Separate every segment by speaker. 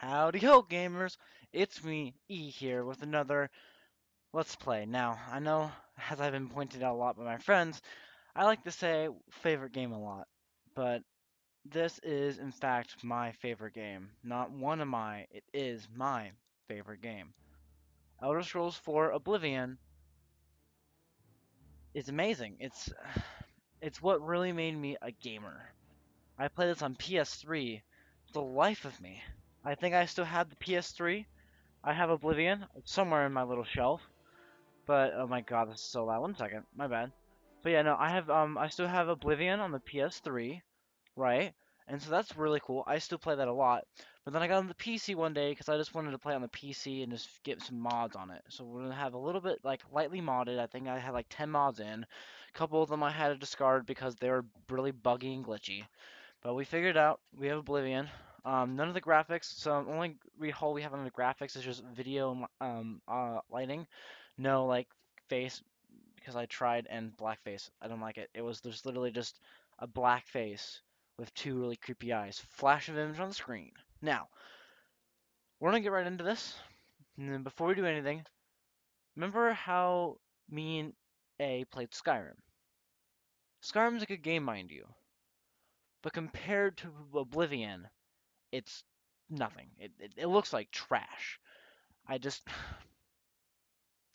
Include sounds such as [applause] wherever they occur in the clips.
Speaker 1: Howdy ho, gamers! It's me, E here, with another Let's Play. Now, I know, as I've been pointed out a lot by my friends, I like to say favorite game a lot, but this is, in fact, my favorite game. Not one of my, it is my favorite game. Elder Scrolls 4 Oblivion is amazing. It's, it's what really made me a gamer. I played this on PS3, the life of me. I think I still have the PS3. I have Oblivion somewhere in my little shelf. But oh my god, this is so loud. One second, my bad. But yeah, no, I have um I still have Oblivion on the PS3, right? And so that's really cool. I still play that a lot. But then I got on the PC one day because I just wanted to play on the PC and just get some mods on it. So we're gonna have a little bit like lightly modded. I think I had like 10 mods in. A couple of them I had to discard because they were really buggy and glitchy. But we figured out we have Oblivion. Um, none of the graphics, so the only hole we have on the graphics is just video um, uh, lighting. No, like, face, because I tried, and blackface. I don't like it. It was just literally just a black face with two really creepy eyes. Flash of image on the screen. Now, we're gonna get right into this. And then before we do anything, remember how me and A played Skyrim? Skyrim's a good game, mind you. But compared to Oblivion, it's nothing. It, it, it looks like trash. I just... [sighs]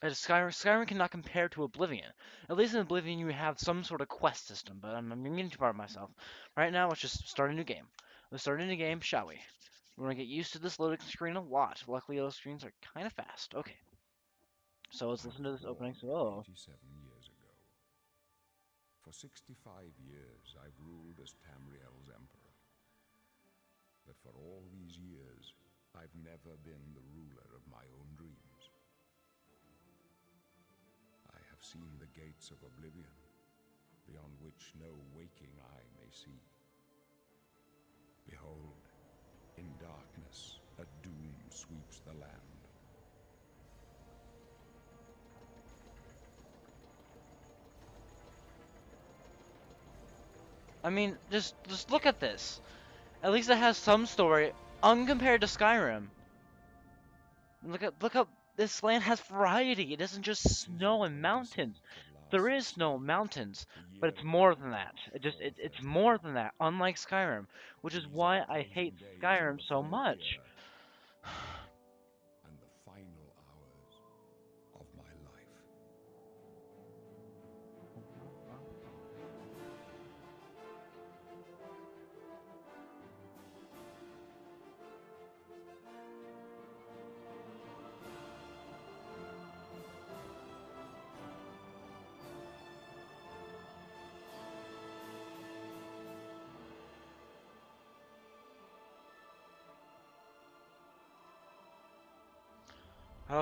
Speaker 1: Skyrim, Skyrim cannot compare to Oblivion. At least in Oblivion you have some sort of quest system, but I'm, I'm getting too far of myself. Right now, let's just start a new game. Let's start a new game, shall we? We're going to get used to this loading screen a lot. Luckily, those screens are kind of fast. Okay. So let's listen to this opening. So, oh.
Speaker 2: years ago. For 65 years, I've ruled as Tamriel's emperor. But for all these years, I've never been the ruler of my own dreams. I have seen the gates of oblivion, beyond which no waking eye may see. Behold, in darkness, a doom sweeps the land.
Speaker 1: I mean, just just look at this. At least it has some story, uncompared to Skyrim. Look at look how this land has variety. It isn't just snow and mountains. There is snow and mountains, but it's more than that. It just it, it's more than that. Unlike Skyrim, which is why I hate Skyrim so much. [sighs] [sighs] [sighs]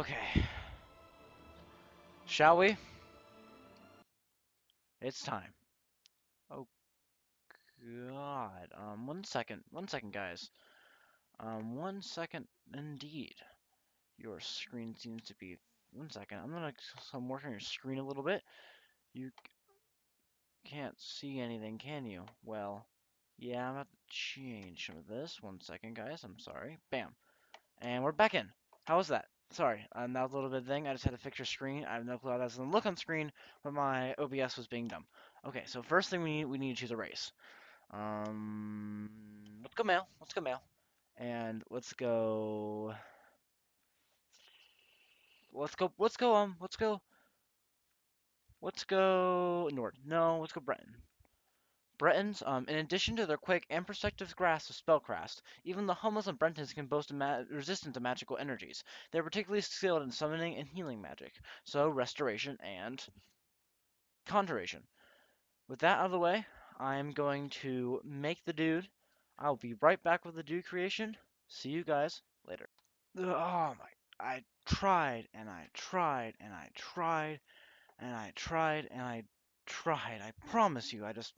Speaker 1: Okay. Shall we? It's time. Oh god. Um one second. One second guys. Um one second indeed. Your screen seems to be one second. I'm gonna I'm working on your screen a little bit. You can't see anything, can you? Well, yeah, I'm to change some of this. One second, guys. I'm sorry. Bam. And we're back in. How was that? Sorry, um, that was a little bit thing. I just had to fix your screen. I have no clue how that's going to look on screen, but my OBS was being dumb. Okay, so first thing we need, we need to choose a race. Um, let's go male. Let's go male. And let's go... Let's go, let's go, um, let's go... Let's go Nord. No, let's go Breton. Bretons, um, in addition to their quick and perceptive grasp of spellcraft, even the humblest of Bretons can boast a resistance to magical energies. They're particularly skilled in summoning and healing magic, so restoration and conjuration. With that out of the way, I'm going to make the dude. I'll be right back with the dude creation. See you guys later. Oh my, I tried and I tried and I tried and I tried and I tried. I promise you, I just...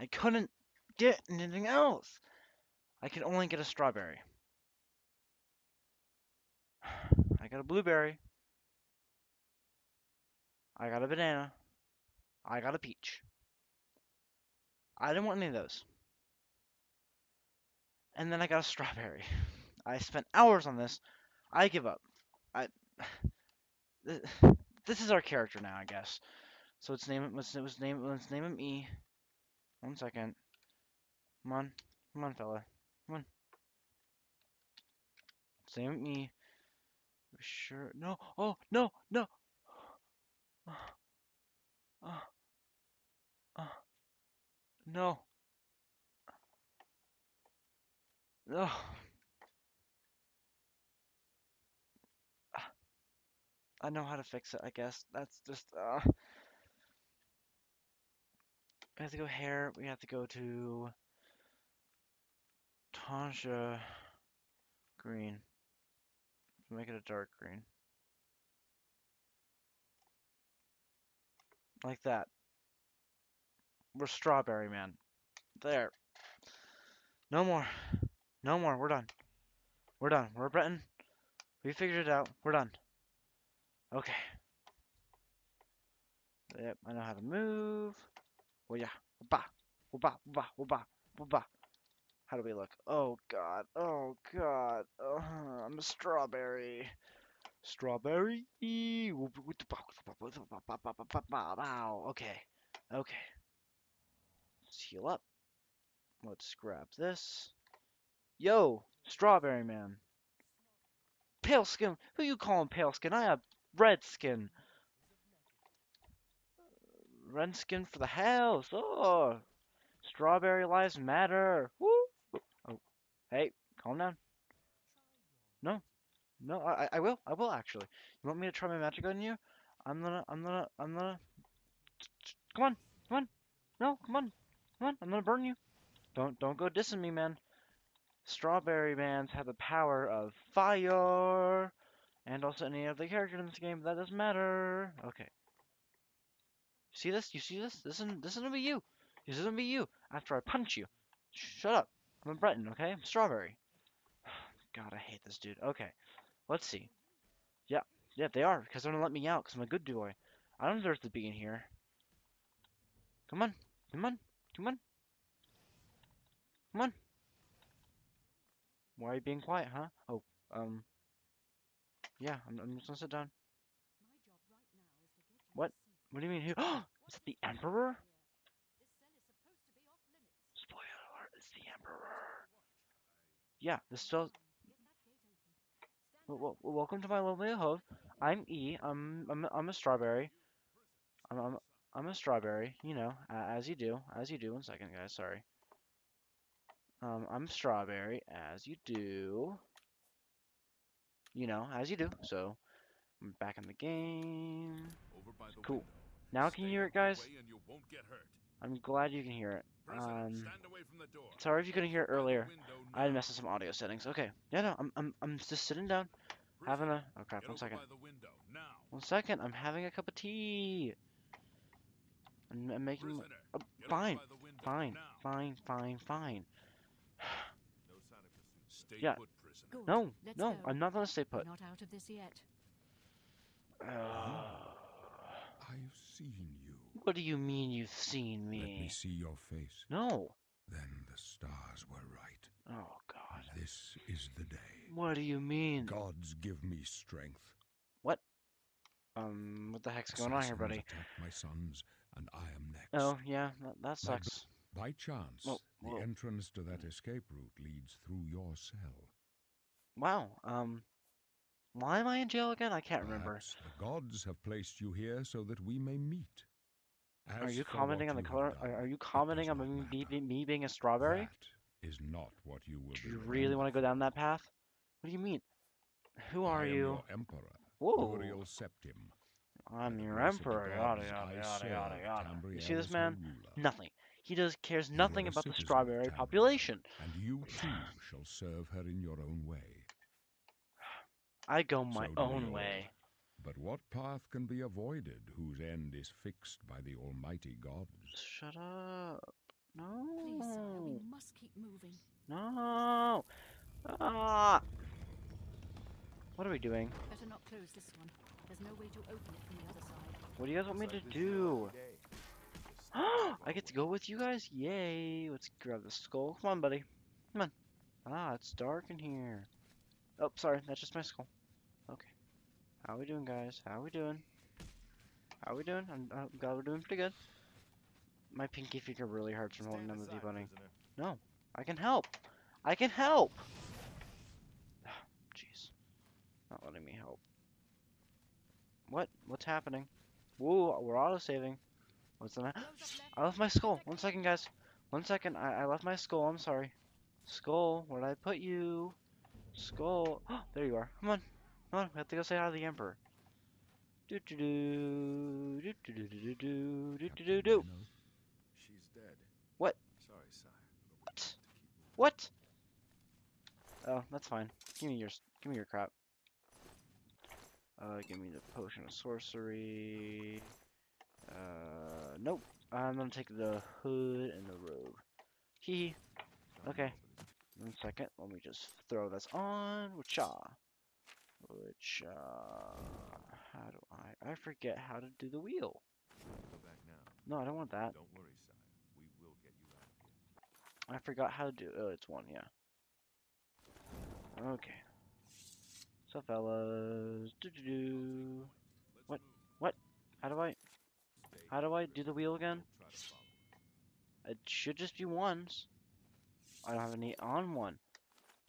Speaker 1: I couldn't get anything else. I could only get a strawberry. [sighs] I got a blueberry. I got a banana. I got a peach. I didn't want any of those. And then I got a strawberry. [laughs] I spent hours on this. I give up. I. [sighs] [sighs] This is our character now, I guess. So let's name it. Let's, let's name. Let's name him E. One second. Come on, come on, fella. Come on. Let's name him E. Sure. No. Oh no no. Uh, uh, no. No. I know how to fix it, I guess. That's just, uh... We have to go hair, we have to go to... Tanja green. Make it a dark green. Like that. We're strawberry man. There. No more. No more. We're done. We're done. We're Breton. We figured it out. We're done. Okay. Yep, I know how to move. Oh yeah. Ba, ba, ba, ba, ba. How do we look? Oh god. Oh god. Uh, I'm a strawberry. Strawberry. Okay. Okay. Let's heal up. Let's grab this. Yo, strawberry man. Pale skin. Who you calling pale skin? I have red skin. Red skin for the house. Oh, strawberry lives matter. Woo. Oh, hey, calm down. No, no, I, I will. I will actually. You want me to try my magic on you? I'm gonna, I'm gonna, I'm gonna. Come on, come on. No, come on, come on. I'm gonna burn you. Don't, don't go dissing me, man. Strawberry Mans have the power of fire, and also any other character in this game. That doesn't matter. Okay. See this? You see this? This isn't. This is gonna be you. This is gonna be you. After I punch you. Shut up. I'm a Breton, okay? I'm Strawberry. [sighs] God, I hate this dude. Okay. Let's see. Yeah. Yeah, they are, because they're gonna let me out, because I'm a good boy. I don't deserve to be in here. Come on. Come on. Come on. Come on. Why are you being quiet, huh? Oh, um. Yeah, I'm, I'm just gonna sit down. What? Do you mean who? [gasps] is it the Emperor? Spoiler alert, it's the Emperor. Yeah, this spell. Well, well, welcome to my lovely home. I'm E. I'm I'm I'm a strawberry. I'm I'm I'm a strawberry. You know, uh, as you do, as you do. One second, guys. Sorry. Um, I'm strawberry, as you do. You know, as you do. So, I'm back in the game. cool. Now can you hear it, guys? I'm glad you can hear it. Um, sorry if you couldn't hear it earlier. I had messed with some audio settings. Okay. Yeah, no, I'm I'm I'm just sitting down, having a. Oh crap! One second. One second. I'm having a cup of tea. I'm, I'm making. Uh, fine, fine, fine, fine, fine. yeah.
Speaker 3: Good.
Speaker 1: No,
Speaker 3: Let's
Speaker 1: no,
Speaker 3: go.
Speaker 1: I'm not gonna stay
Speaker 3: We're
Speaker 1: put.
Speaker 3: not out of this yet.
Speaker 1: Uh,
Speaker 2: I've seen you.
Speaker 1: what do you mean you've seen me?
Speaker 2: Let me see your face.
Speaker 1: No.
Speaker 2: Then the stars were right.
Speaker 1: Oh God.
Speaker 2: This is the day.
Speaker 1: What do you mean?
Speaker 2: Gods give me strength. What?
Speaker 1: Um, what the heck's going on here, buddy?
Speaker 2: attacked my sons, and I am next.
Speaker 1: Oh yeah, that, that sucks.
Speaker 2: By chance,
Speaker 1: Whoa, whoa.
Speaker 2: the entrance to that escape route leads through your cell.
Speaker 1: Wow. Um, why am I in jail again? I can't remember.
Speaker 2: Perhaps the gods have placed you here so that we may meet.
Speaker 1: Are you commenting on the color?
Speaker 2: done,
Speaker 1: Are, you commenting on me,
Speaker 2: matter.
Speaker 1: me being a strawberry?
Speaker 2: That is not what you will
Speaker 1: Do
Speaker 2: be
Speaker 1: you really want to go down that path? What do you mean? Who are you?
Speaker 2: your emperor,
Speaker 1: Whoa.
Speaker 2: Uriel Septim.
Speaker 1: I'm your emperor. Yada yada yada yada yada. You see this man? Nothing. He does cares nothing about the strawberry population.
Speaker 2: And you too shall serve her in your own way.
Speaker 1: I go my
Speaker 2: So
Speaker 1: own way.
Speaker 2: But what path can be avoided whose end is fixed by the almighty gods?
Speaker 1: Shut up.
Speaker 3: No. Please,
Speaker 1: No.
Speaker 3: we must keep moving.
Speaker 1: No. Ah. What are we doing?
Speaker 3: Better not close this one. There's no way to open it from the other side.
Speaker 1: What do you guys want me to do? [gasps] I get to go with you guys? Yay! Let's grab the skull. Come on, buddy. Come on. Ah, it's dark in here. Oh, sorry, that's just my skull. How we doing, guys? How we doing? How we doing? I'm, I'm glad we're doing pretty good. My pinky finger really hurts from holding them with debugging. No, I can help. I can help. [sighs] Jeez, not letting me help. What? What's happening? Whoa, we're auto saving. What's the matter?
Speaker 3: Those up left.
Speaker 1: I left my skull. One second, guys. One second. I, I left my skull. I'm sorry. Skull, where'd I put you? Skull. [gasps] there you are. Come on. Come on. We have to go say hi to the Emperor. Do do do do do do do do do do do do.
Speaker 2: She's dead.
Speaker 1: What?
Speaker 2: Sorry, sire.
Speaker 1: What? What? Oh, that's fine. Give me yours. Give me your crap. Uh, give me the potion of sorcery. Uh, nope. I'm gonna take the hood and the robe. Hee. Okay. One second. Let me just throw this on. Whicha. Whicha. Uh, how do I? I forget how to do the wheel.
Speaker 2: Go back now.
Speaker 1: No, I don't want that.
Speaker 2: Don't worry, sire. We will get you out of here.
Speaker 1: I forgot how to do. Oh, it's one. Yeah. Okay. So, fellas. Do do do.
Speaker 2: Let's
Speaker 1: What? How do I? How do I do the wheel again?
Speaker 2: Don't try to follow her.
Speaker 1: It should just be ones. I don't have any on one.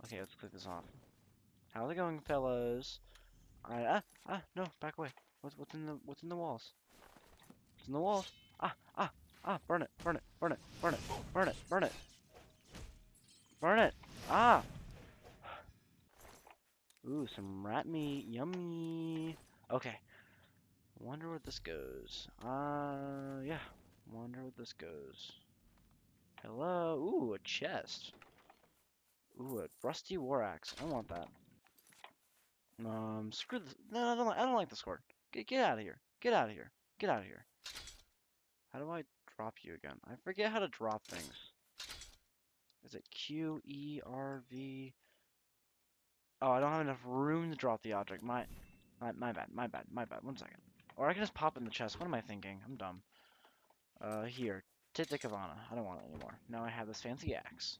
Speaker 1: Okay, let's click this off. How's it going, fellas? I ah ah no, back away. What's what's in the what's in the walls? What's in the walls? Ah ah ah! Burn it! Burn it! Burn it! Burn it! Burn it! Burn it! Burn it! Ah! Ooh, some rat meat, yummy. Okay. Wonder where this goes. Uh, yeah. Wonder where this goes. Hello. Ooh, a chest. Ooh, a rusty war axe. I want that. Um, screw this. No, I don't like. I don't like the sword. Get get out of here. Get out of here. Get out of here. How do I drop you again? I forget how to drop things. Is it Q E R V? Oh, I don't have enough room to drop the object. My, my, my bad. My bad. My bad. One second. Or I can just pop in the chest. What am I thinking? I'm dumb. Uh, here. Take the Kavana. I don't want it anymore. Now I have this fancy axe.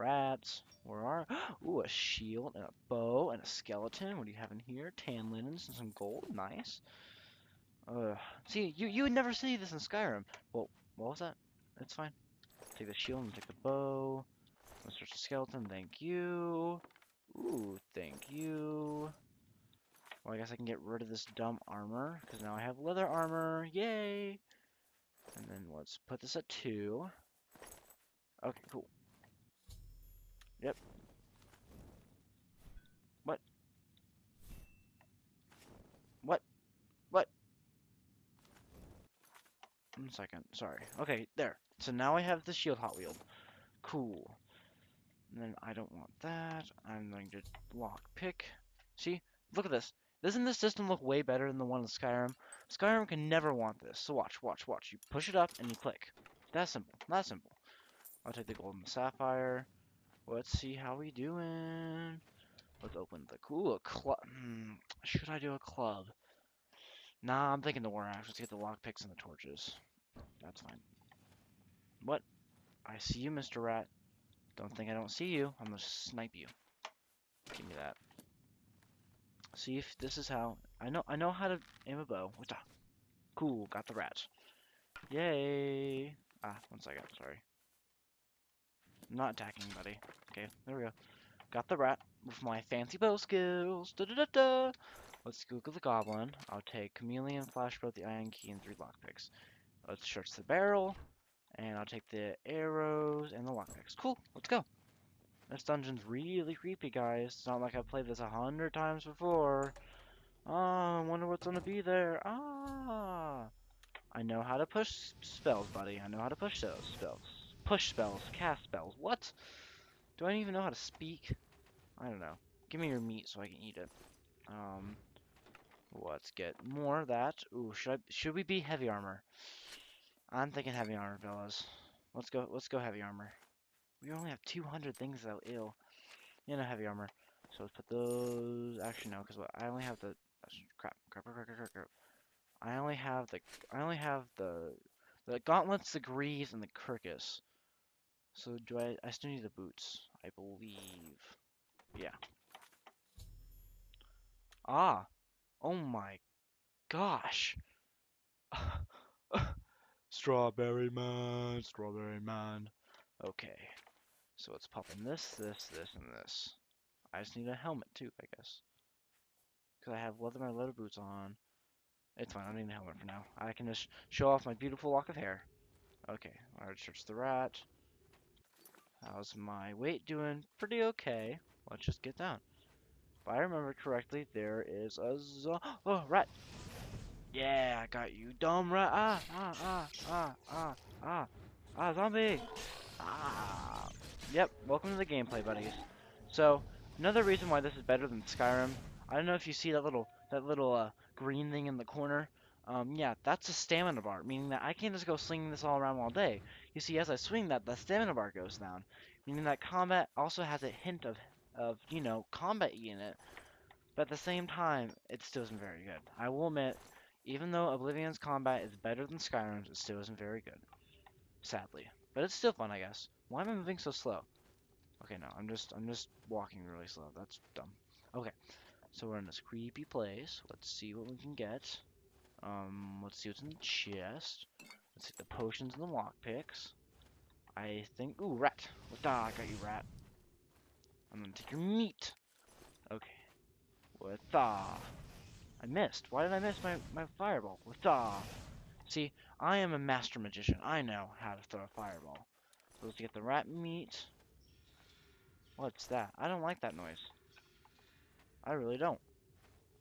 Speaker 1: Rats. Where are? [gasps] Ooh, a shield and a bow and a skeleton. What do you have in here? Tan linens and some gold. Nice. Uh, see, you you would never see this in Skyrim. Well, what was that? It's fine. Take the shield and take the bow. The skeleton. Thank you. Ooh, thank you. Well, I guess I can get rid of this dumb armor because now I have leather armor. Yay! And then let's put this at two. Okay, cool. Yep. What? What? What? One second. Sorry. Okay, there. So now I have the shield hot Wheel. Cool. And then I don't want that. I'm going to lock pick. See? Look at this. Doesn't this system look way better than the one in Skyrim? Skyrim can never want this. So watch, watch, watch. You push it up and you click. That simple. That simple. I'll take the gold and the sapphire. Let's see how we doing. Let's open the cool club. Hmm, should I do a club? Nah, I'm thinking the war axe. Let's get the lockpicks and the torches. That's fine. What? I see you, Mr. Rat. Don't think I don't see you. I'm gonna snipe you. Give me that. See if this is how I know. I know how to aim a bow. What's up? Cool. Got the rat. Yay! Ah, one second. Sorry. Not attacking, buddy. Okay, there we go. Got the rat with my fancy bow skills. Da da da. Let's Google the goblin. I'll take chameleon, flashbow, the iron key, and three lockpicks. Let's search the barrel, and I'll take the arrows and the lockpicks. Cool. Let's go. This dungeon's really creepy, guys. It's not like I've played this a hundred times before. Ah, I wonder what's gonna be there. Ah, I know how to push spells, buddy. I know how to push those spells. Push spells, cast spells. What? Do I even know how to speak? I don't know. Give me your meat so I can eat it. Um, let's get more of that. Ooh, should I? Should we be heavy armor? I'm thinking heavy armor, fellas. Let's go. Let's go heavy armor. We only have 200 things though. Ill. Yeah, no heavy armor. So let's put those. Actually, no, because? I only have the. that's Crap. Crap. Crap. Crap. Crap. I only have the. I only have the. The gauntlets, the greaves, and the kirkus. So do I? I still need the boots. I believe. Yeah. Ah. Oh my gosh. [laughs] strawberry man, strawberry man. Okay. So it's popping this, this, this, and this. I just need a helmet too, I guess. Because I have leather my leather boots on. It's fine, I don't need a helmet for now. I can just show off my beautiful lock of hair. Okay, alright, search the rat. How's my weight doing? Pretty okay. Let's just get down. If I remember correctly, there is a zo- [gasps] oh rat. Yeah, I got you, dumb rat. Ah, ah, ah, ah, ah, ah, ah, zombie. Ah. Yep. Welcome to the gameplay, buddies. So another reason why this is better than Skyrim. I don't know if you see that little that little uh, green thing in the corner. Um, yeah, that's a stamina bar, meaning that I can't just go slinging this all around all day. You see, as I swing that, the stamina bar goes down, meaning that combat also has a hint of, of you know, combat in it. But at the same time, it still isn't very good. I will admit, even though Oblivion's combat is better than Skyrim's, it still isn't very good. Sadly. But it's still fun, I guess. Why am I moving so slow? Okay, no, I'm just, I'm just walking really slow. That's dumb. Okay, so we're in this creepy place. Let's see what we can get. Um, let's see what's in the chest. Let's see the potions and the lockpicks. I think, ooh, rat. What ah, I got you, rat. I'm gonna take your meat. Okay. What ah. I missed. Why did I miss my, my fireball? What ah. See, I am a master magician. I know how to throw a fireball. So let's get the rat meat. What's that? I don't like that noise. I really don't.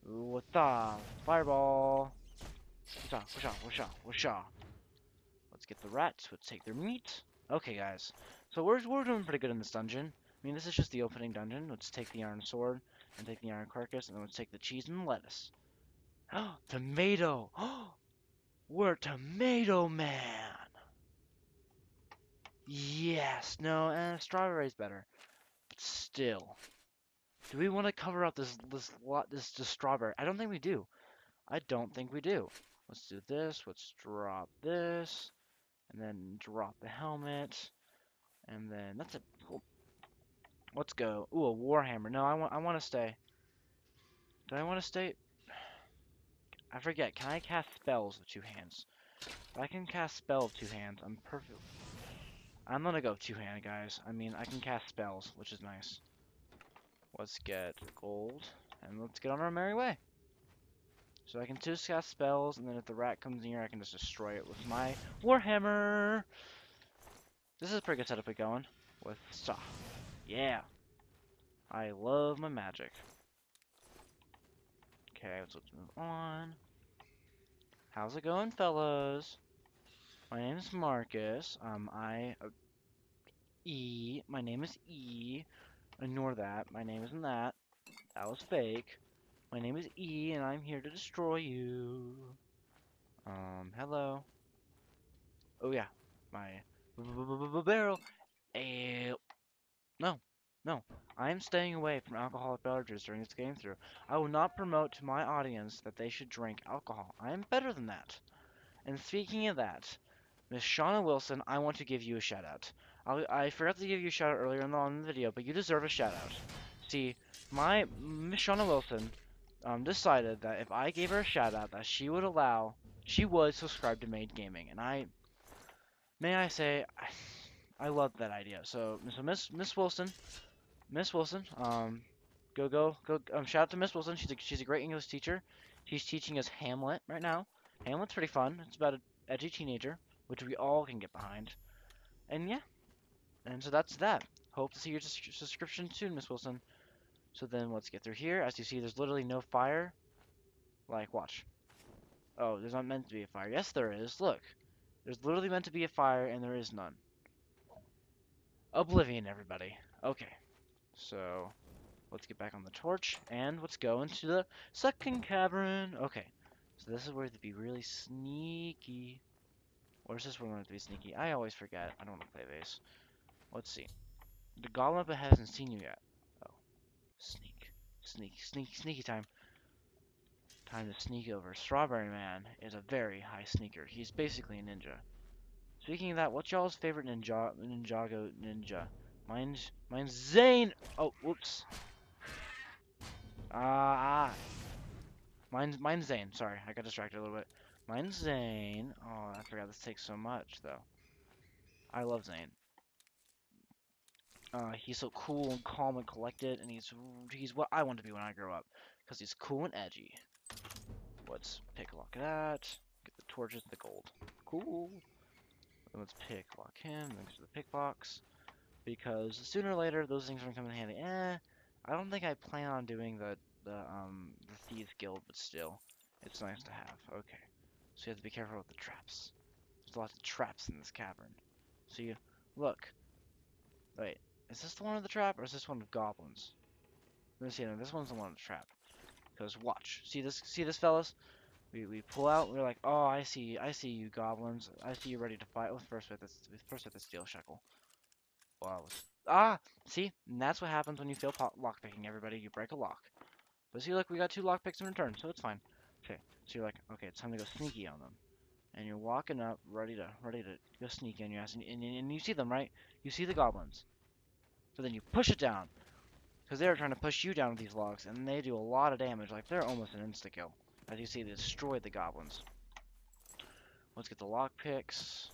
Speaker 1: What the? Fireball. What's what's what's what's Let's get the rats. Let's take their meat. Okay, guys. So we're, we're doing pretty good in this dungeon. I mean, this is just the opening dungeon. Let's take the iron sword and take the iron carcass, and then let's take the cheese and the lettuce. [gasps] tomato! Oh, [gasps] we're Tomato Man! Yes! No, eh, strawberry's better. But still. Do we want to cover up this this lot this, this strawberry? I don't think we do. I don't think we do. Let's do this. Let's drop this. And then drop the helmet. And then that's it. Cool. Oh, let's go. Ooh, a warhammer. No, I want I want to stay. Do I want to stay? I forget. Can I cast spells with two hands? If I can cast spell with two hands, I'm perfect. I'm gonna go two-handed, guys. I mean, I can cast spells, which is nice. Let's get gold, and let's get on our merry way. So I can just cast spells, and then if the rat comes in here, I can just destroy it with my Warhammer. This is a pretty good setup we going with Saw. Yeah. I love my magic. Okay, let's move on. How's it going, fellas? My name is Marcus. Um, I... Uh, e. My name is E. Ignore that. My name isn't that. That was fake. My name is E, and I'm here to destroy you. Um, hello. Oh yeah, my barrel. No, no. I am staying away from alcoholic beverages during this game through. I will not promote to my audience that they should drink alcohol. I am better than that. And speaking of that, Miss Shauna Wilson, I want to give you a shout out. I, forgot to give you a shout out earlier in the, video, but you deserve a shout out. See, my Miss Shauna Wilson um, decided that if I gave her a shout out, that she would allow, she would subscribe to Made Gaming, and I, may I say, I, love that idea. So, so Miss Miss Wilson, Miss Wilson, um, go go go, um, shout out to Miss Wilson. She's a she's a great English teacher. She's teaching us Hamlet right now. Hamlet's pretty fun. It's about an edgy teenager, which we all can get behind. And yeah, and so that's that. Hope to see your subscription soon, Miss Wilson. So then let's get through here. As you see, there's literally no fire. Like, watch. Oh, there's not meant to be a fire. Yes, there is. Look. There's literally meant to be a fire, and there is none. Oblivion, everybody. Okay. So, let's get back on the torch, and let's go into the second cavern. Okay. So this is where to be really sneaky. Or is this where we want to be sneaky? I always forget. I don't want to play base. Let's see. The golem up ahead hasn't seen you yet. Sneak. Sneak. Sneak. Sneaky time. Time to sneak over. Strawberry Man is a very high sneaker. He's basically a ninja. Speaking of that, what's y'all's favorite ninja Ninjago ninja? Mine's mine's Zane. Oh, whoops. Ah, ah. Mine's mine's Zane. Sorry, I got distracted a little bit. Mine's Zane. Oh, I forgot this takes so much though. I love Zane. Uh, he's so cool and calm and collected, and he's he's what I want to be when I grow up, because he's cool and edgy. Let's pick lock that. Get the torches, and the gold. Cool. Let's pick lock him. Then to the pick box, because sooner or later those things are gonna come in handy. Eh, I don't think I plan on doing the the um the thieves guild, but still, it's nice to have. Okay, so you have to be careful with the traps. There's lots of traps in this cavern. So you look. Wait, is this the one of the trap, or is this one of goblins? Let me see. No, this one's the one of the trap. Because watch, see this, see this, fellas. We we pull out. We're like, oh, I see, I see you goblins. I see you ready to fight. Well, first with this, first with the steel shekel. Wow. Ah, see, and that's what happens when you fail lockpicking. Everybody, you break a lock. But see, look, we got two lockpicks in return, so it's fine. Okay, so you're like, okay, it's time to go sneaky on them. And you're walking up, ready to, ready to go sneaky on your ass, and, and, and you see them, right? You see the goblins. So then you push it down. Because they're trying to push you down with these logs, and they do a lot of damage. Like, they're almost an insta-kill. As you see, they destroyed the goblins. Let's get the lock picks.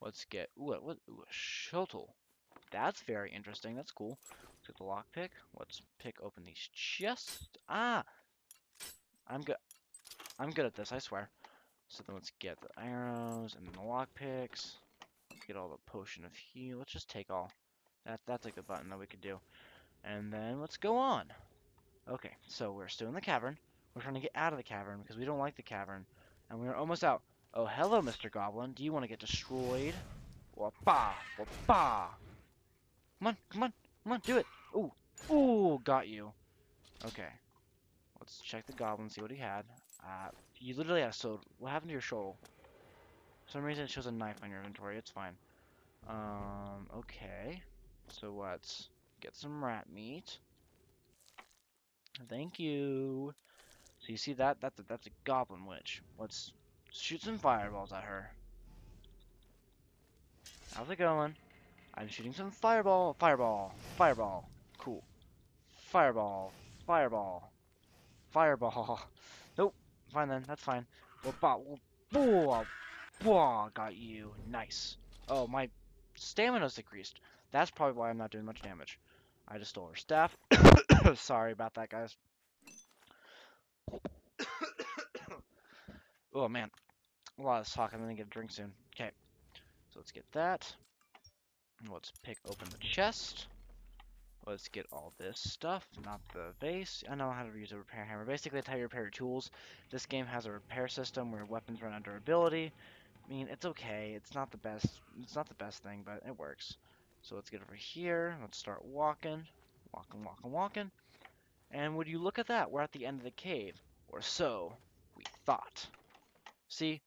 Speaker 1: Let's get, ooh, what, ooh, a shuttle. That's very interesting. That's cool. Let's get the lock pick. Let's pick open these chests. Ah! I'm good. I'm good at this, I swear. So then let's get the arrows and the lock picks. Let's get all the potion of heal. Let's just take all. That, that's a good button that we could do. And then let's go on. Okay, so we're still in the cavern. We're trying to get out of the cavern because we don't like the cavern. And we're almost out. Oh, hello, Mr. Goblin. Do you want to get destroyed? Wapa! Wapa! Come on, come on, come on, do it! Ooh, ooh, got you. Okay. Let's check the goblin, see what he had. Uh, you literally have so what happened to your shovel? For some reason it shows a knife on your inventory, it's fine. Um, okay. So let's get some rat meat. Thank you. So you see that? That's a, that's a goblin witch. Let's shoot some fireballs at her. How's it going? I'm shooting some fireball, fireball, fireball. Cool. Fireball, fireball, fireball. [laughs] Nope. Fine then. That's fine. Got you. Nice. Oh, my stamina's decreased. That's probably why I'm not doing much damage. I just stole her staff. [coughs] Sorry about that, guys. [coughs] oh, man. A lot of talk. I'm going to get a drink soon. Okay. So let's get that. Let's pick open the chest. Let's get all this stuff, not the vase. I know how to use a repair hammer. Basically, it's how you repair your tools. This game has a repair system where weapons run of durability. I mean, it's okay. It's not the best. It's not the best thing, but it works. So let's get over here. Let's start walking. Walking, walking, walking. And would you look at that? We're at the end of the cave. Or so we thought. See?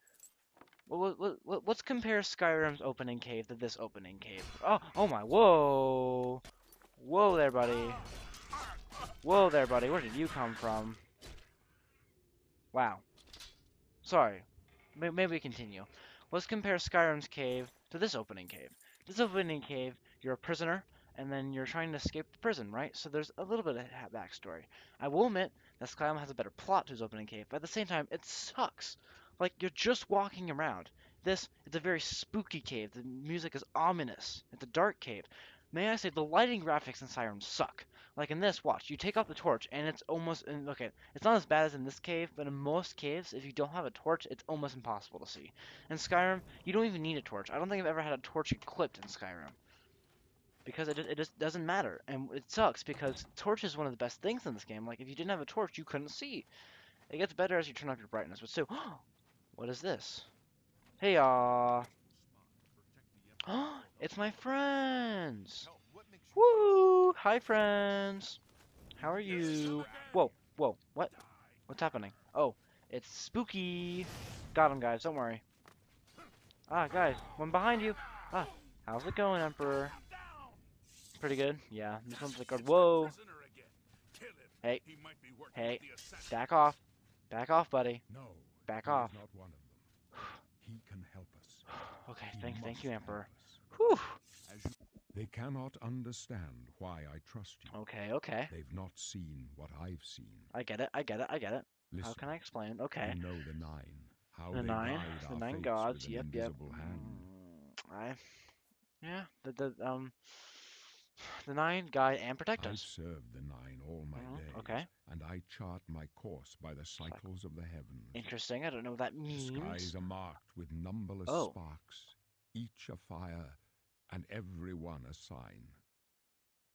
Speaker 1: Well, let's compare Skyrim's opening cave to this opening cave. Oh, oh my, whoa. Whoa there, buddy. Whoa there, buddy. Where did you come from? Wow. Sorry. Maybe we continue. Let's compare Skyrim's cave to this opening cave. This opening cave, you're a prisoner, and then you're trying to escape the prison, right? So there's a little bit of backstory. I will admit that Skyrim has a better plot to his opening cave, but at the same time, it sucks. Like, you're just walking around. This, it's a very spooky cave. The music is ominous. It's a dark cave. May I say, the lighting graphics in Skyrim suck. Like in this, watch, you take off the torch, and it's almost, and look at, it's not as bad as in this cave, but in most caves, if you don't have a torch, it's almost impossible to see. In Skyrim, you don't even need a torch. I don't think I've ever had a torch equipped in Skyrim. Because it, it just doesn't matter, and it sucks, because torch is one of the best things in this game. Like, if you didn't have a torch, you couldn't see. It gets better as you turn up your brightness, but still, [gasps] what is this? Hey, uh... [gasps] it's my friends! Woo! Hi, friends! How are you? Whoa, whoa, what? What's happening? Oh, it's spooky! Got him, guys, don't worry. Ah, guys, one behind you! Ah, how's it going, Emperor? Pretty good? Yeah, this one's like, whoa! Hey, hey, back off. Back off, buddy.
Speaker 2: No,
Speaker 1: back off.
Speaker 2: Not one of them. He can help us.
Speaker 1: Okay, thank, thank you, Emperor. Whew!
Speaker 2: They cannot understand why I trust you.
Speaker 1: Okay, okay.
Speaker 2: They've not seen what I've seen.
Speaker 1: I get it. I get it. I get it.
Speaker 2: Listen,
Speaker 1: How can I explain? Okay.
Speaker 2: you know the nine. How
Speaker 1: The
Speaker 2: they
Speaker 1: nine, the nine gods. Yep, yep.
Speaker 2: invisible hand.
Speaker 1: Mm, I, yeah. The the um, the nine guide and protect
Speaker 2: I've
Speaker 1: us.
Speaker 2: served the nine all my
Speaker 1: Mhm,
Speaker 2: days.
Speaker 1: okay.
Speaker 2: And I chart my course by the cycles of the heavens.
Speaker 1: Interesting. I don't know what that
Speaker 2: The
Speaker 1: means.
Speaker 2: skies are marked with numberless
Speaker 1: Oh.
Speaker 2: sparks, each a fire, and every one a sign.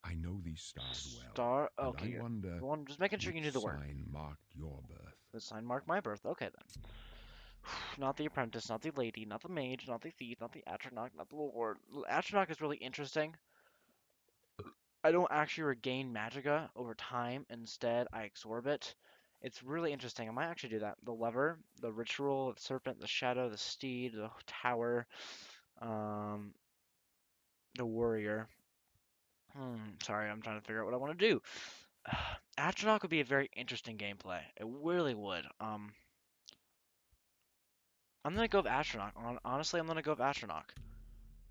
Speaker 2: I know these stars well.
Speaker 1: Star.
Speaker 2: and
Speaker 1: Okay.
Speaker 2: I
Speaker 1: you're-
Speaker 2: wonder
Speaker 1: Well, I'm just making sure you
Speaker 2: which
Speaker 1: knew the word.
Speaker 2: sign marked your birth.
Speaker 1: The sign marked my birth. Okay then. [sighs] Not the apprentice, not the lady, not the mage, not the thief, not the atronach, not the lord. Atronach is really interesting. I don't actually regain magicka over time. Instead, I absorb it. It's really interesting. I might actually do that. The lover, the ritual, the serpent, the shadow, the steed, the tower, um, the warrior. Hmm, sorry, I'm trying to figure out what I want to do. [sighs] Astronaut would be a very interesting gameplay. It really would. Um, I'm gonna go with Astronaut. Honestly, I'm gonna go with Atronach.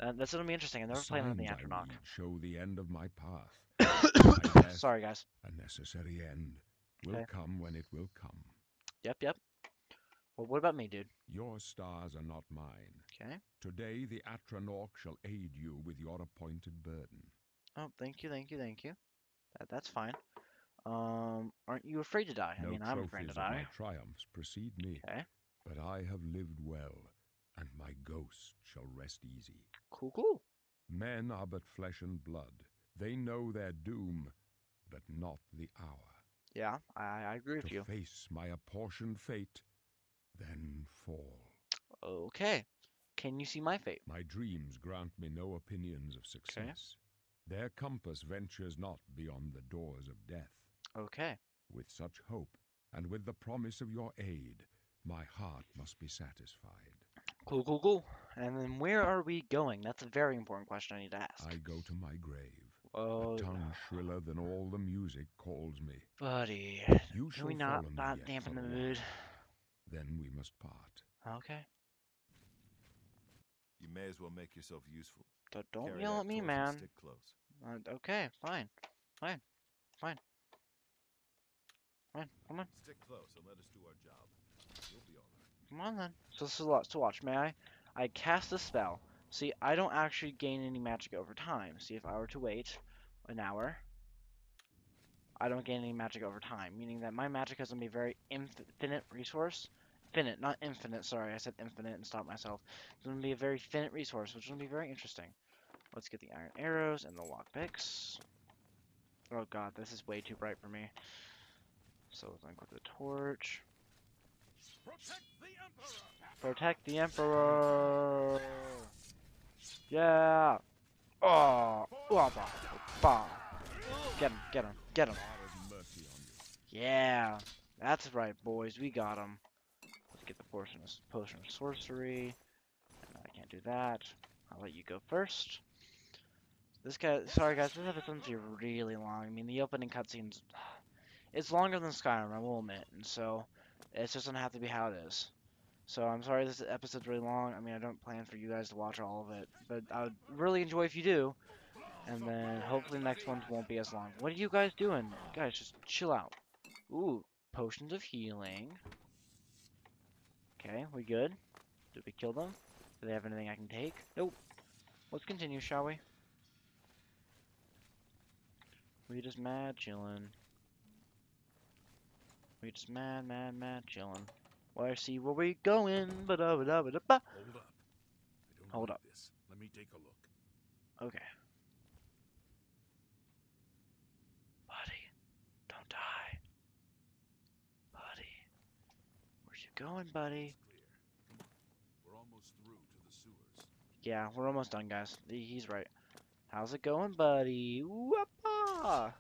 Speaker 1: Uh, that's gonna be interesting. I've
Speaker 2: The
Speaker 1: never played anything
Speaker 2: signs I show the end of my path. [coughs] My death,
Speaker 1: Sorry, guys.
Speaker 2: a necessary end, will
Speaker 1: Okay.
Speaker 2: come when it will come.
Speaker 1: Yep, yep. Well, what about me, dude?
Speaker 2: Your stars are not mine.
Speaker 1: Okay.
Speaker 2: Today the Atronach shall aid you with your appointed burden.
Speaker 1: Oh, thank you, thank you, thank you. That that's fine. Um, aren't you afraid to die?
Speaker 2: no
Speaker 1: I mean, I'm afraid to
Speaker 2: my
Speaker 1: die.
Speaker 2: triumphs precede me.
Speaker 1: Okay.
Speaker 2: But I have lived well, and my ghost shall rest easy.
Speaker 1: Cool, cool.
Speaker 2: Men are but flesh and blood. They know their doom, but not the hour.
Speaker 1: Yeah, I, I agree with
Speaker 2: to
Speaker 1: you.
Speaker 2: face my apportioned fate, then fall.
Speaker 1: Okay. Can you see my fate?
Speaker 2: My dreams grant me no opinions of success. Their compass ventures not beyond the doors of death.
Speaker 1: Okay.
Speaker 2: With such hope, and with the promise of your aid, my heart must be satisfied.
Speaker 1: Cool, cool, cool. And then where are we going? That's a very important question I need to ask.
Speaker 2: I go to my grave.
Speaker 1: Oh,
Speaker 2: a tongue shriller than all the music calls me.
Speaker 1: buddy.
Speaker 2: You
Speaker 1: Can we not not dampen the mood?
Speaker 2: Then we must part.
Speaker 1: Okay.
Speaker 4: You may as well make yourself useful.
Speaker 1: Don't, don't
Speaker 4: Carry
Speaker 1: yell at me, man.
Speaker 4: Stick close.
Speaker 1: Uh, okay, fine. Fine. Fine. Fine. Come on.
Speaker 4: Stick close and let us do our job. You'll be all right.
Speaker 1: Come on then. So this is a lot to watch. May I? I cast a spell. See, I don't actually gain any magic over time. See, if I were to wait an hour, I don't gain any magic over time, meaning that my magic is going to be a very infinite resource. Finite, not infinite, sorry, I said infinite and stopped myself. It's going to be a very finite resource, which is going to be very interesting. Let's get the iron arrows and the lockpicks. Oh god, this is way too bright for me. So let's equip the torch. Protect the Emperor! Yeah! Oh! oh Wah, bah. Get him, get him, get him. Yeah! That's right, boys, we got him. Let's get the portion of, potion of sorcery. No, I can't do that. I'll let you go first. This guy, sorry guys, this episode's really long. I mean, the opening cutscenes, [sighs] it's longer than Skyrim, I will admit, and so it's just gonna have to be how it is. So I'm sorry this episode's really long. I mean, I don't plan for you guys to watch all of it, but I would really enjoy if you do. And then hopefully the next ones won't be as long. What are you guys doing? Guys, just chill out. Ooh, potions of healing. Okay, we good? Did we kill them? Do they have anything I can take? Nope. Let's continue, shall we? We just mad chillin'. We just mad, mad, mad chillin'. Well, I see where we going. Ba da ba da ba da ba.
Speaker 5: Hold up.
Speaker 1: Hold up.
Speaker 5: this. Let me take a look.
Speaker 1: Okay. Buddy, don't die. Buddy, where you going, buddy?
Speaker 5: We're almost through to the sewers.
Speaker 1: Yeah, we're almost done, guys. He's right. How's it going, buddy? Whoopah!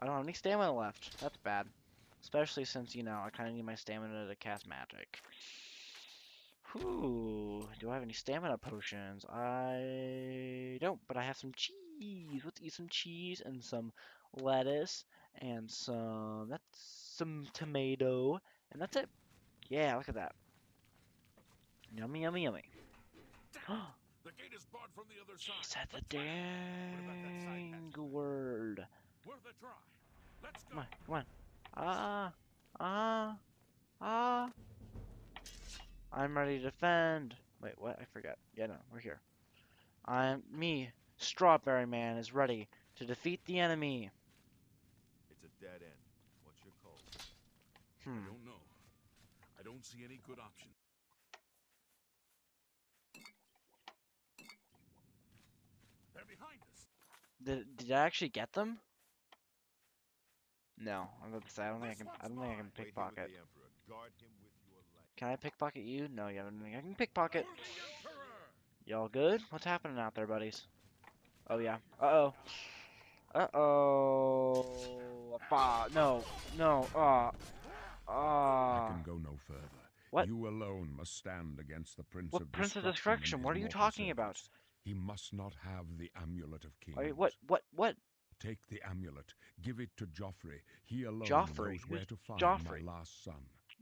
Speaker 1: I don't have any stamina left. That's bad. Especially since, you know, I kind of need my stamina to cast magic. Whew. Do I have any stamina potions? I don't, but I have some cheese. Let's eat some cheese and some lettuce and some, that's some tomato. And that's it. Yeah, look at that. Yummy, yummy, yummy. [gasps]
Speaker 5: The gate is barred from the other side.
Speaker 1: He said the
Speaker 5: Let's. What about that side
Speaker 1: dang word.
Speaker 5: Worth a try. Let's go.
Speaker 1: Come on, come on. Ah, ah, ah. I'm ready to defend. Wait, what? I forgot. Yeah, no, we're here. I'm me, Strawberry Man, is ready to defeat the enemy.
Speaker 4: It's a dead end. What's your call?
Speaker 1: Hmm.
Speaker 5: I don't know. I don't see any good option. They're behind us.
Speaker 1: Did did I actually get them? No, I'm about to say I don't think I can. I don't think I can
Speaker 5: mine.
Speaker 4: Wait here with
Speaker 1: pickpocket.
Speaker 4: the Emperor. Guard him with your life.
Speaker 1: Can I pickpocket you? No, I don't think I can pickpocket.
Speaker 5: For the Emperor!
Speaker 1: Y'all good? What's happening out there, buddies? Oh yeah. Uh oh. Uh oh. Ah, no, no. Ah.
Speaker 2: I
Speaker 1: Ah.
Speaker 2: can go no further.
Speaker 1: What?
Speaker 2: You alone must stand against the Prince
Speaker 1: What
Speaker 2: of
Speaker 1: Prince of
Speaker 2: Destruction.
Speaker 1: Destruction?
Speaker 2: and his
Speaker 1: What are you talking about?
Speaker 2: He must not have the amulet of kings.
Speaker 1: Wait, what? What? What?
Speaker 2: Take the amulet. Give it to Jauffre. He alone
Speaker 1: Jauffre?
Speaker 2: knows where to find
Speaker 1: Jauffre?
Speaker 2: my last son.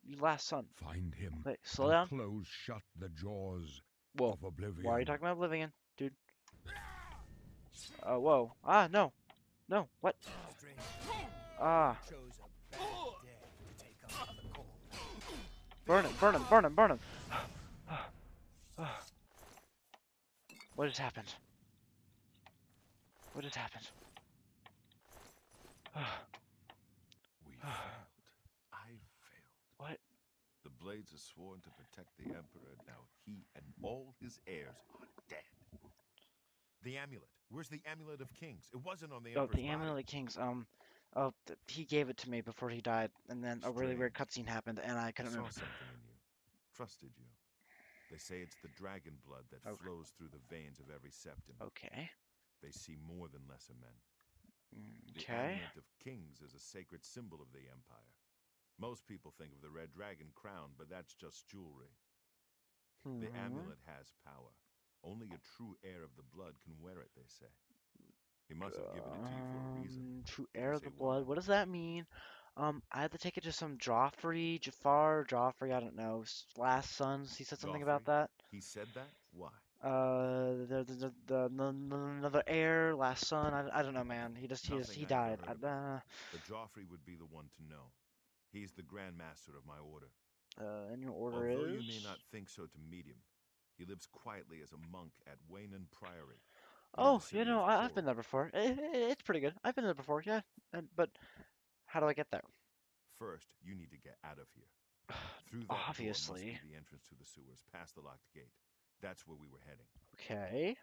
Speaker 1: You last son.
Speaker 2: Find him.
Speaker 1: Wait, slow down.
Speaker 2: Close shut the jaws
Speaker 1: Whoa.
Speaker 2: of oblivion.
Speaker 1: Why are you talking about Oblivion, dude? Oh, whoa. Ah, no. No. What? Ah. Burn him, burn him, burn him, burn him. what has happened? What has happened?
Speaker 4: We [sighs] failed. I failed.
Speaker 1: What?
Speaker 4: The Blades are sworn to protect the Emperor. Now he and all his heirs are dead. The amulet. Where's the amulet of kings? It wasn't on the
Speaker 1: Oh,
Speaker 4: Emperor's
Speaker 1: the
Speaker 4: body.
Speaker 1: Amulet of Kings. Um, oh, th- he gave it to me before he died, and then a really weird cutscene happened, and I couldn't
Speaker 4: Saw
Speaker 1: remember.
Speaker 4: something in you. Trusted you. They say it's the dragon blood that
Speaker 1: Okay.
Speaker 4: flows through the veins of every Septim.
Speaker 1: Okay.
Speaker 4: They see more than lesser men. The
Speaker 1: Okay.
Speaker 4: amulet of kings is a sacred symbol of the empire. Most people think of the red dragon crown, but that's just jewelry. The
Speaker 1: Mhm.
Speaker 4: amulet has power. Only a true heir of the blood can wear it, they say. He must have given it to you for a reason.
Speaker 1: Um, True heir of the blood. What does that mean? Um, I had to take it to some Jauffre, Jafar, Jauffre. I don't know. Last sons. He said something about that.
Speaker 4: He said that? Why?
Speaker 1: Uh, the the the, the, another heir, last son. I, I don't know, man. He just he just he died. I, uh,
Speaker 4: But Jauffre would be the one to know. He's the Grand Master of my order.
Speaker 1: uh, and your order
Speaker 4: Although
Speaker 1: is.
Speaker 4: you may not think so to meet him, he lives quietly as a monk at Weynon Priory.
Speaker 1: Oh, you know, I, I've been there before. I i it's pretty good. I've been there before, yeah. And, but how do I get there?
Speaker 4: First, you need to get out of here. [sighs] Through that door must
Speaker 1: Obviously.
Speaker 4: be the entrance to the sewers, past the locked gate. That's where we were heading.
Speaker 1: Okay.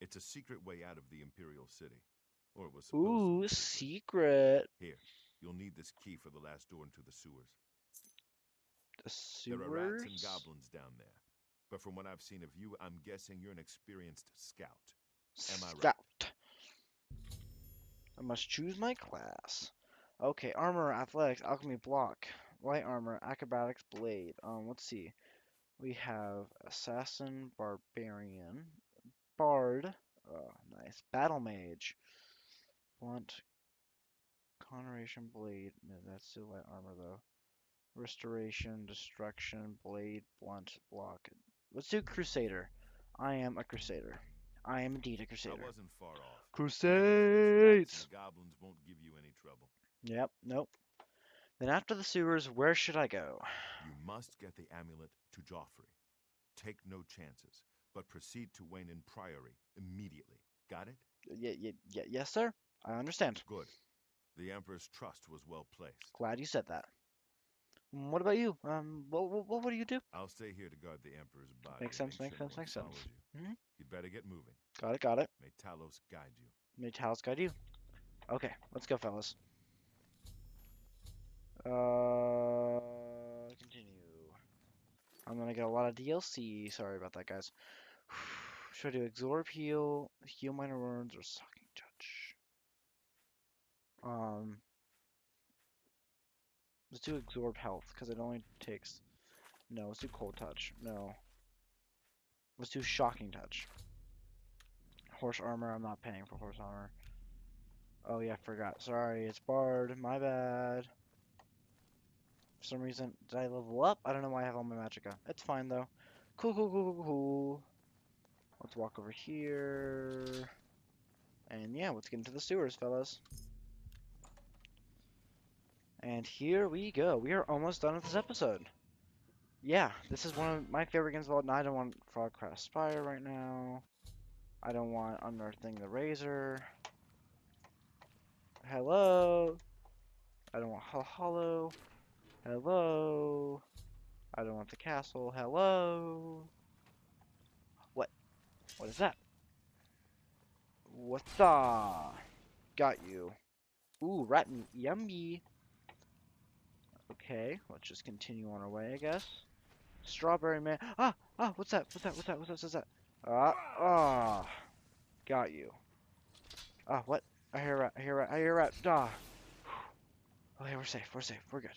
Speaker 4: It's a secret way out of the Imperial City. Or it was supposed
Speaker 1: Ooh, secret.
Speaker 4: Here, you'll need this key for the last door into the sewers.
Speaker 1: The sewers?
Speaker 4: There are rats and goblins down there. But from what I've seen of you, I'm guessing you're an experienced scout. Am I right?
Speaker 1: Scout. I must choose my class. Okay, armor, athletics, alchemy, block, light armor, acrobatics, blade. Um, let's see. We have assassin, barbarian, bard. Oh, nice. Battle mage, blunt, conjuration, blade. No, that's still light armor though. Restoration, destruction, blade, blunt, block. Let's do crusader. I am a crusader. I am indeed a crusader.
Speaker 4: wasn't far off.
Speaker 1: Crusades!
Speaker 4: Goblins won't give you any trouble.
Speaker 1: Yep, nope. Then after the sewers, where should I go?
Speaker 4: You must get the amulet to Jauffre. Take no chances, but proceed to Weynon Priory immediately. Got it?
Speaker 1: Y- y- y- yes, sir. I understand.
Speaker 4: Good. The Emperor's trust was well placed.
Speaker 1: Glad you said that. What about you? Um, what, what, what do you do?
Speaker 4: I'll stay here to guard the Emperor's body.
Speaker 1: Makes sense,
Speaker 4: make
Speaker 1: makes
Speaker 4: sure
Speaker 1: sense, makes sense.
Speaker 4: You.
Speaker 1: Mhm.
Speaker 4: You'd better get moving.
Speaker 1: Got it, got it.
Speaker 4: May Talos guide you.
Speaker 1: May Talos guide you. Okay, let's go, fellas. Uh, continue. I'm gonna get a lot of DLC. Sorry about that, guys. [sighs] Should I do absorb heal, heal minor wounds, or sucking touch? Um, let's do absorb health because it only takes. No, let's do cold touch. No. Let's do shocking touch. Horse armor. I'm not paying for horse armor. Oh yeah, I forgot. Sorry, it's Bard. My bad. For some reason, did I level up? I don't know why I have all my magicka. It's fine though. Cool, cool, cool, cool, cool. Let's walk over here. And yeah, let's get into the sewers, fellas. And here we go. We are almost done with this episode. Yeah, this is one of my favorite games of all time. I don't want Frostcrag Spire right now. I don't want Unearthing the Razor. Hello. I don't want Hollow. Hello. I don't want the castle. Hello. What? What is that? What the? Got you. Ooh, rat meat. Yummy. Okay, let's just continue on our way, I guess. Strawberry man. Ah, ah, what's that? What's that? What's that? What's that? What's that? Ah, ah. Got you. Ah, what? I hear a rat. I hear a rat. I hear a rat. Ah. Okay, we're safe. We're safe. We're good.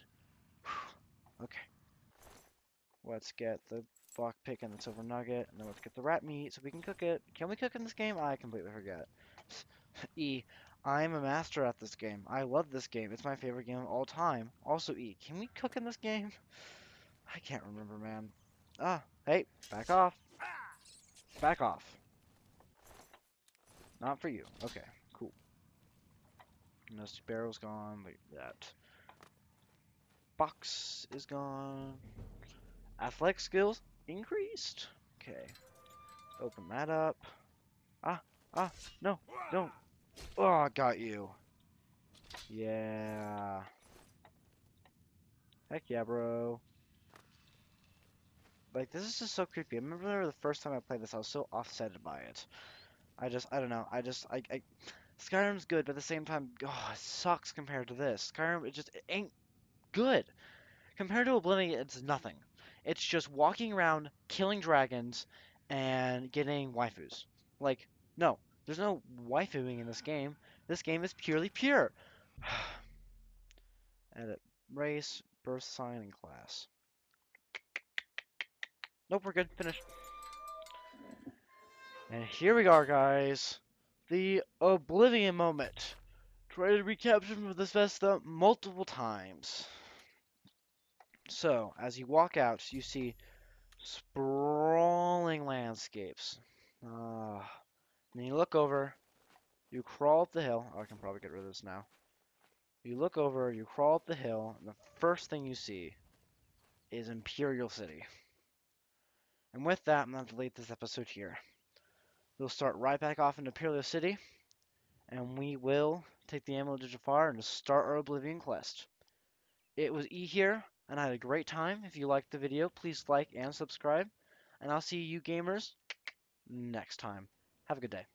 Speaker 1: Okay. Let's get the block pick and the silver nugget, and then let's get the rat meat so we can cook it. Can we cook in this game? I completely forgot. [laughs] E, I'm a master at this game. I love this game. It's my favorite game of all time. Also, E, can we cook in this game? [laughs] I can't remember, man. Ah, hey, back off. Back off. Not for you. Okay, cool. Nosty barrel's gone. Like that. Box is gone. Athletic skills increased. Okay. Open that up. Ah, ah, no, don't. Oh, I got you. Yeah. Heck yeah, bro. Like, this is just so creepy. I remember the first time I played this, I was so offsetted by it. I just, I don't know. I just, I, I, Skyrim's good, but at the same time, oh, it sucks compared to this. Skyrim, it just it ain't good. Compared to Oblivion, it's nothing. It's just walking around, killing dragons, and getting waifus. Like, no, there's no waifuing in this game. This game is purely pure. [sighs] Edit race, birth sign, and class. Nope, we're good. Finished. And here we are, guys. The Oblivion moment. Try to recapture from this Vesta multiple times. So, as you walk out, you see sprawling landscapes. Ah. And you look over, you crawl up the hill. Oh, I can probably get rid of this now. You look over, you crawl up the hill, and the first thing you see is Imperial City. And with that, I'm going to delete this episode here. We'll start right back off into Imperial City, and we will take the Amulet of Jafar and start our Oblivion quest. It was E here, and I had a great time. If you liked the video, please like and subscribe, and I'll see you gamers next time. Have a good day.